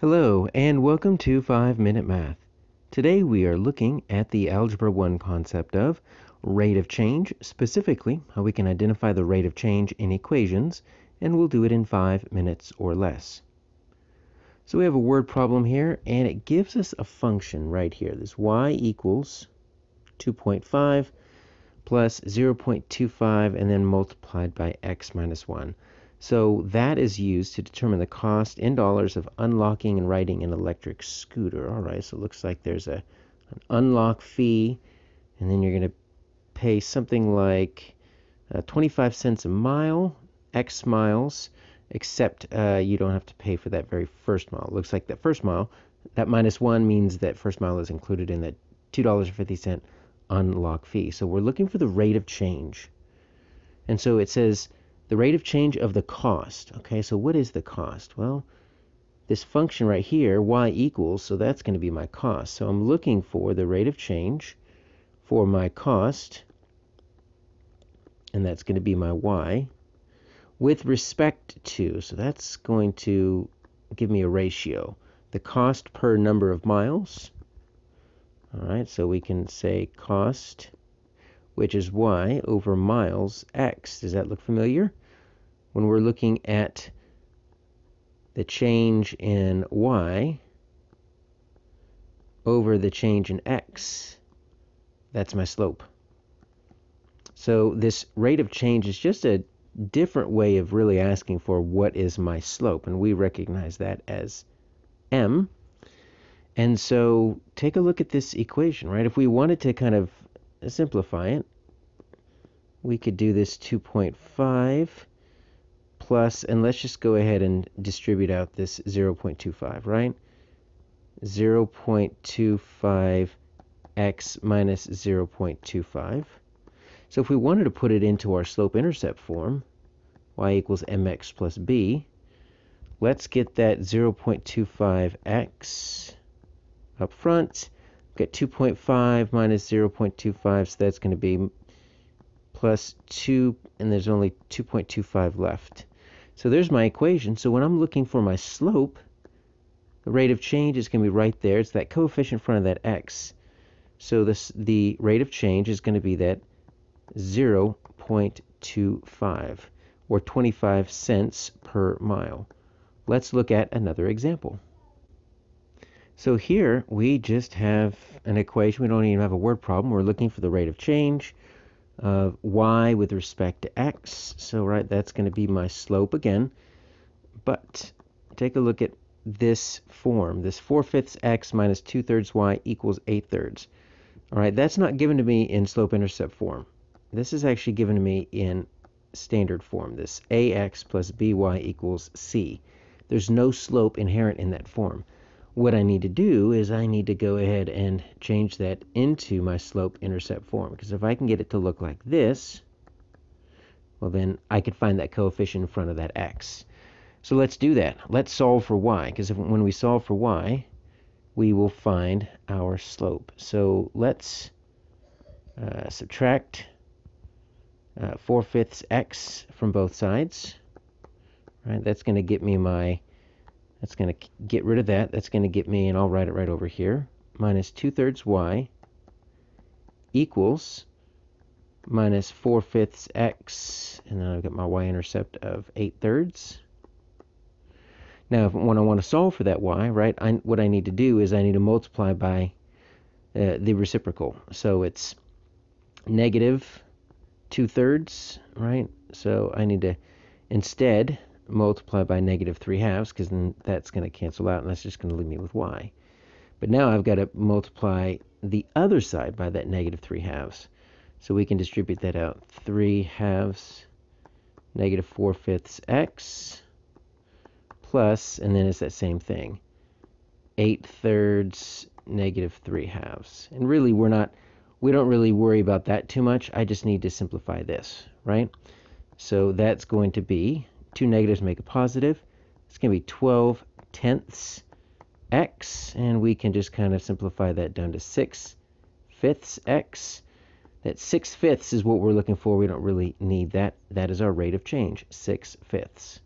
Hello, and welcome to 5 Minute Math. Today we are looking at the Algebra 1 concept of rate of change, specifically how we can identify the rate of change in equations, and we'll do it in 5 minutes or less. So we have a word problem here, and it gives us a function right here. This y equals 2.5 plus 0.25 and then multiplied by x minus 1. So that is used to determine the cost in dollars of unlocking and riding an electric scooter. All right, so it looks like there's a an unlock fee, and then you're going to pay something like uh, 25 cents a mile, X miles, except uh, you don't have to pay for that very first mile. It looks like that first mile, that minus one means that first mile is included in that $2.50 unlock fee. So we're looking for the rate of change. And so it says the rate of change of the cost. Okay, so what is the cost? Well, this function right here, y equals, so that's going to be my cost. So I'm looking for the rate of change for my cost, and that's going to be my y, with respect to, so that's going to give me a ratio. The cost per number of miles. All right, so we can say cost which is y over miles x. Does that look familiar? When we're looking at the change in y over the change in x, that's my slope. So this rate of change is just a different way of really asking for what is my slope, and we recognize that as m. And so take a look at this equation, right? If we wanted to kind of simplify it, we could do this 2.5 plus, and let's just go ahead and distribute out this 0.25, right? 0.25 x minus 0.25. So if we wanted to put it into our slope-intercept form, y equals mx plus b, let's get that 0.25x up front Get 2.5 minus 0.25, so that's going to be plus 2, and there's only 2.25 left. So there's my equation. So when I'm looking for my slope, the rate of change is going to be right there. It's that coefficient in front of that x. So this the rate of change is going to be that 0.25, or 25 cents per mile. Let's look at another example. So here we just have an equation. We don't even have a word problem. We're looking for the rate of change of y with respect to x. So right, that's going to be my slope again. But take a look at this form. This 4 fifths x minus 2 thirds y equals 8 thirds. All right, that's not given to me in slope-intercept form. This is actually given to me in standard form. This ax plus by equals c. There's no slope inherent in that form what I need to do is I need to go ahead and change that into my slope intercept form. Because if I can get it to look like this, well then I could find that coefficient in front of that x. So let's do that. Let's solve for y. Because when we solve for y, we will find our slope. So let's uh, subtract uh, 4 fifths x from both sides. Right, that's going to get me my that's going to get rid of that. That's going to get me, and I'll write it right over here, minus 2 thirds y equals minus 4 fifths x, and then I've got my y-intercept of 8 thirds. Now, when I want to solve for that y, right, I, what I need to do is I need to multiply by uh, the reciprocal. So it's negative 2 thirds, right? So I need to instead multiply by negative 3 halves because then that's going to cancel out and that's just going to leave me with y. But now I've got to multiply the other side by that negative 3 halves. So we can distribute that out. 3 halves negative 4 fifths x plus, and then it's that same thing, 8 thirds negative 3 halves. And really we're not, we don't really worry about that too much. I just need to simplify this, right? So that's going to be Two negatives make a positive. It's going to be 12 tenths x, and we can just kind of simplify that down to 6 fifths x. That 6 fifths is what we're looking for. We don't really need that. That is our rate of change, 6 fifths.